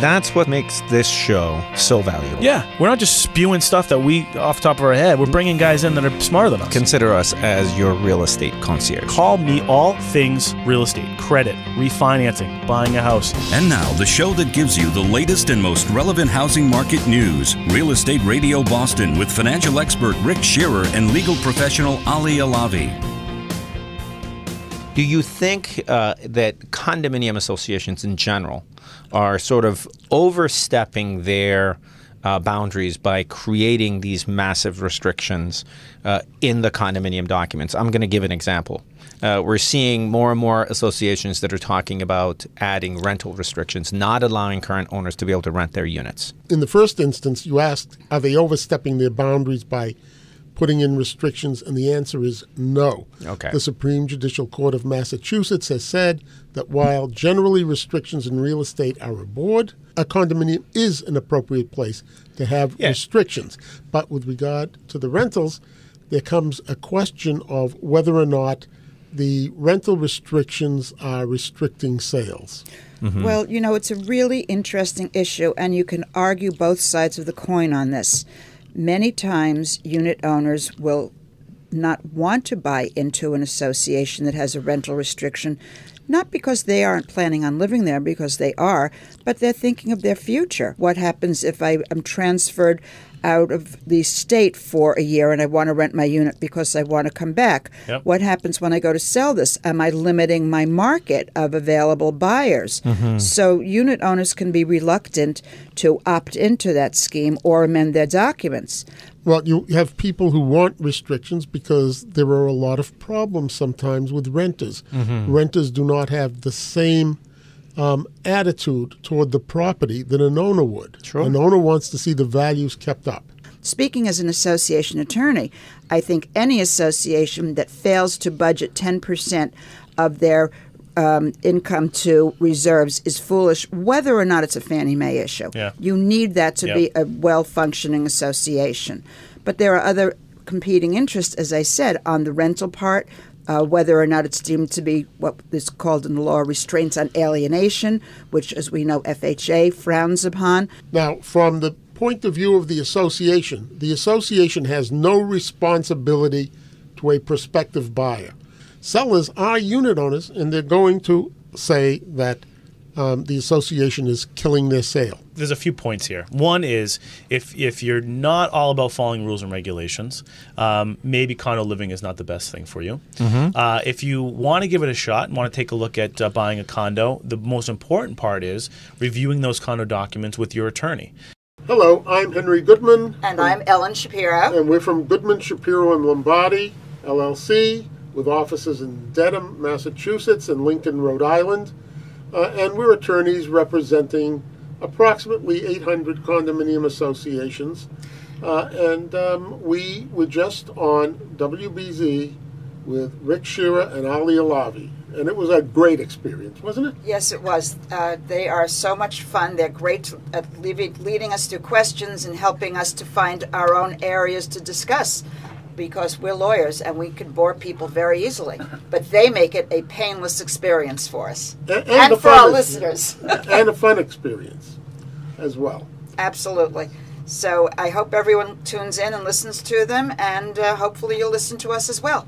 That's what makes this show so valuable. Yeah, we're not just spewing stuff that we off the top of our head. We're bringing guys in that are smarter than us. Consider us as your real estate concierge. Call me all things real estate, credit, refinancing, buying a house. And now, the show that gives you the latest and most relevant housing market news Real Estate Radio Boston with financial expert Rick Scherer and legal professional Ali Alavi. Do you think uh, that condominium associations in general are sort of overstepping their uh, boundaries by creating these massive restrictions uh, in the condominium documents? I'm going to give an example. Uh, we're seeing more and more associations that are talking about adding rental restrictions, not allowing current owners to be able to rent their units. In the first instance, you asked, are they overstepping their boundaries by putting in restrictions? And the answer is no. Okay. The Supreme Judicial Court of Massachusetts has said that while generally restrictions in real estate are abhorred, a condominium is an appropriate place to have Yeah. restrictions. But with regard to the rentals, there comes a question of whether or not the rental restrictions are restricting sales. Mm-hmm. Well, you know, it's a really interesting issue, and you can argue both sides of the coin on this. Many times, unit owners will not want to buy into an association that has a rental restriction, not because they aren't planning on living there, because they are, but they're thinking of their future. What happens if I am transferred out of the state for a year and I want to rent my unit because I want to come back? Yep. What happens when I go to sell this? Am I limiting my market of available buyers? Mm-hmm. So unit owners can be reluctant to opt into that scheme or amend their documents. Well, you have people who want restrictions because there are a lot of problems sometimes with renters. Renters do not have the same um, attitude toward the property that an owner would. Sure. An owner wants to see the values kept up. Speaking as an association attorney, I think any association that fails to budget 10% of their um, income to reserves is foolish, whether or not it's a Fannie Mae issue. Yeah. You need that to Yep. be a well functioning association. But there are other competing interests, as I said, on the rental part. Uh, whether or not it's deemed to be what is called in the law restraints on alienation, which, as we know, FHA frowns upon. Now, from the point of view of the association, the association has no responsibility to a prospective buyer. Sellers are unit owners, and they're going to say that um, the association is killing their sale. there's a few points here. One is if if you're not all about following rules and regulations, um, maybe condo living is not the best thing for you. Uh, if you want to give it a shot and want to take a look at uh, buying a condo, the most important part is reviewing those condo documents with your attorney. Hello, I'm Henry Goodman. And I'm Ellen Shapiro. And we're from Goodman, Shapiro, and Lombardi, LLC, with offices in Dedham, Massachusetts, and Lincoln, Rhode Island. Uh, and we're attorneys representing approximately 800 condominium associations. Uh, and um, we were just on WBZ with Rick Scherer and Ali Alavi. And it was a great experience, wasn't it? Yes, it was. Uh, they are so much fun. They're great at leading us through questions and helping us to find our own areas to discuss because we're lawyers and we can bore people very easily. But they make it a painless experience for us And, and a for fun our listeners. and a fun experience as well. Absolutely. So I hope everyone tunes in and listens to them, and uh, hopefully you'll listen to us as well.